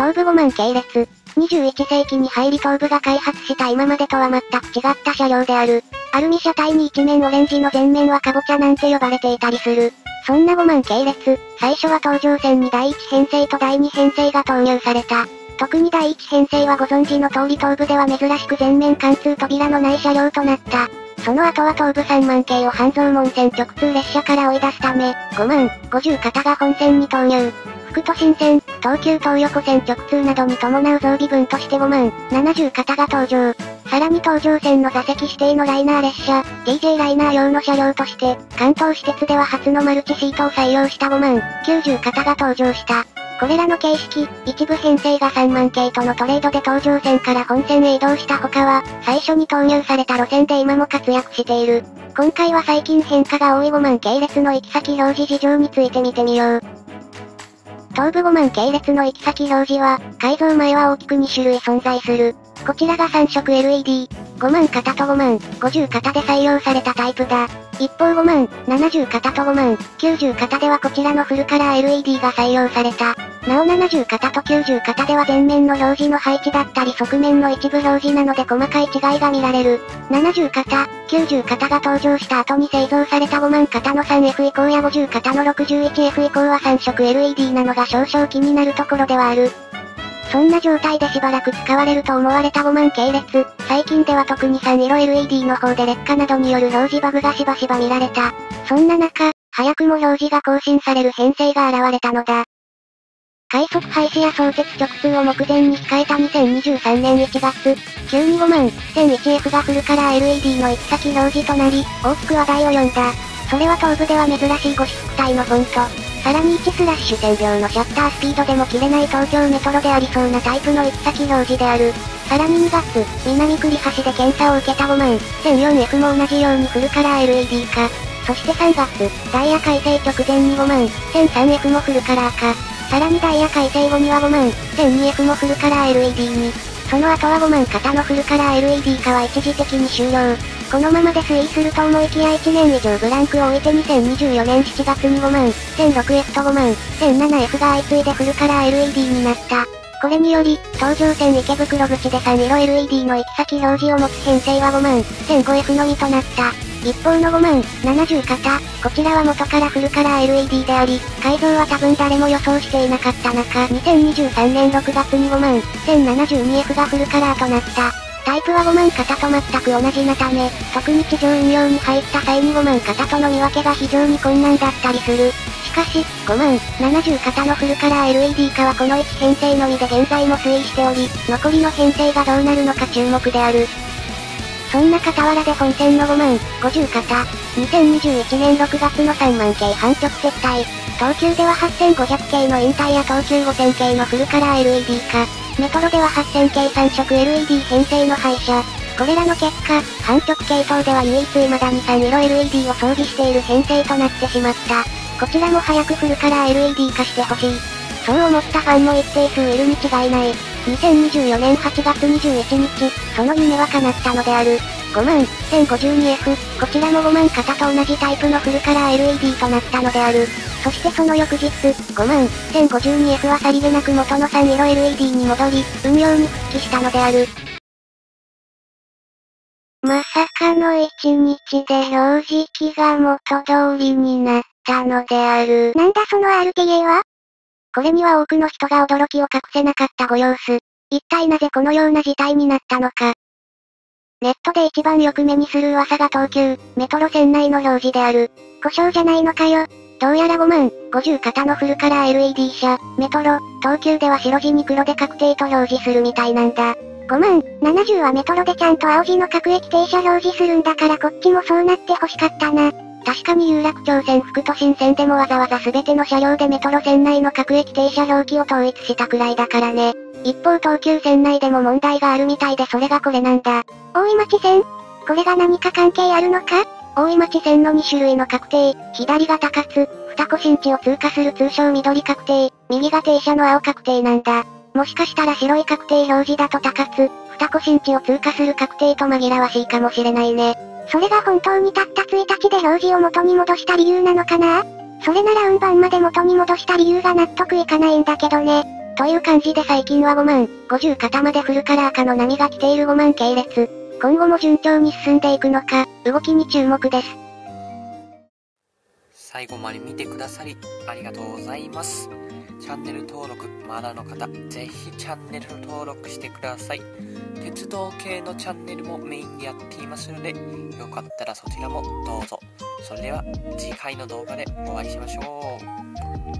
東部5万系列。21世紀に入り東部が開発した今までとは全く違った車両である。アルミ車体に一面オレンジの前面はカボチャなんて呼ばれていたりする。そんな5万系列、最初は東上線に第1編成と第2編成が投入された。特に第1編成はご存知の通り東部では珍しく全面貫通扉のない車両となった。その後は東部3万系を半蔵門線直通列車から追い出すため、5万、50型が本線に投入。副都心線、東急東横線直通などに伴う増備分として5万、70型が登場。さらに東上線の座席指定のライナー列車、DJ ライナー用の車両として、関東私鉄では初のマルチシートを採用した5万、90型が登場した。これらの形式、一部編成が3万系とのトレードで東上線から本線へ移動した他は、最初に投入された路線で今も活躍している。今回は最近変化が多い5万系列の行き先表示事情について見てみよう。東部5万系列の行き先表示は、改造前は大きく2種類存在する。こちらが3色 LED、5万型と5万、50型で採用されたタイプだ。一方5万、70型と5万、90型ではこちらのフルカラー LED が採用された。なお70型と90型では前面の表示の配置だったり側面の一部表示なので細かい違いが見られる。70型、90型が登場した後に製造された5万型の 3F 以降や50型の 61F 以降は3色 LED なのが少々気になるところではある。そんな状態でしばらく使われると思われた5万系列。最近では特に3色 LED の方で劣化などによる表示バグがしばしば見られた。そんな中、早くも表示が更新される編成が現れたのだ。快速廃止や相鉄直通を目前に控えた2023年1月、急に5万 1001F がフルカラー LED の行き先表示となり、大きく話題を呼んだ。それは東部では珍しいゴシック体のフォント。さらに1スラッシュ1000秒のシャッタースピードでも切れない東京メトロでありそうなタイプの行き先表示である。さらに2月、南栗橋で検査を受けた5万、1004F も同じようにフルカラー LED 化。そして3月、ダイヤ改正直前に5万、1003F もフルカラー化。さらにダイヤ改正後には5万、1002F もフルカラー LED に。その後は5万型のフルカラー LED 化は一時的に終了。このままで推移すると思いきや1年以上ブランクを置いて2024年7月に5万、1006F と5万、1007F が相次いでフルカラー LED になった。これにより、東上線池袋口で3色 LED の行き先表示を持つ編成は5万、1005F のみとなった。一方の5万、70型、こちらは元からフルカラー LED であり、改造は多分誰も予想していなかった中、2023年6月に5万、1072F がフルカラーとなった。タイプは5万型と全く同じなため、特に地上運用に入った際に5万型との見分けが非常に困難だったりする。しかし、5万、70型のフルカラー LED 化はこの1編成のみで現在も推移しており、残りの編成がどうなるのか注目である。そんな傍らで本線の5万、50型、2021年6月の3万系半直接帯、東急では8500系の引退や東急5000系のフルカラー LED 化、メトロでは8000系3色 LED 編成の廃車。これらの結果、半直系統では唯一未だに3色 LED を装備している編成となってしまった。こちらも早くフルカラー LED 化してほしい。そう思ったファンも一定数いるに違いない。2024年8月21日、その夢は叶ったのである。5万、1052F、こちらも5万型と同じタイプのフルカラー LED となったのである。そしてその翌日、5万、1052F はさりげなく元の3色 LED に戻り、運用に復帰したのである。まさかの1日で表示器が元通りになったのである。なんだその RTA はこれには多くの人が驚きを隠せなかったご様子。一体なぜこのような事態になったのか。ネットで一番よく目にする噂が東急、メトロ線内の表示である。故障じゃないのかよ。どうやら5万、50型のフルカラー LED 車、メトロ、東急では白地に黒で確定と表示するみたいなんだ。5万、70はメトロでちゃんと青字の各駅停車表示するんだからこっちもそうなって欲しかったな。確かに有楽町線副都心線でもわざわざ全ての車両でメトロ線内の各駅停車表記を統一したくらいだからね。一方東急線内でも問題があるみたいでそれがこれなんだ。大井町線？これが何か関係あるのか？大井町線の2種類の確定、左が高津、二子新地を通過する通称緑確定、右が停車の青確定なんだ。もしかしたら白い確定表示だと高津、二子新地を通過する確定と紛らわしいかもしれないね。それが本当にたった1日で表示を元に戻した理由なのかな？それなら運搬まで元に戻した理由が納得いかないんだけどね。という感じで最近は5万、50肩までフルカラー化の波が来ている5万系列。今後も順調に進んでいくのか、動きに注目です。最後まで見てくださり、ありがとうございます。チャンネル登録まだの方、ぜひチャンネル登録してください。鉄道系のチャンネルもメインでやっていますので、よかったらそちらもどうぞ。それでは次回の動画でお会いしましょう。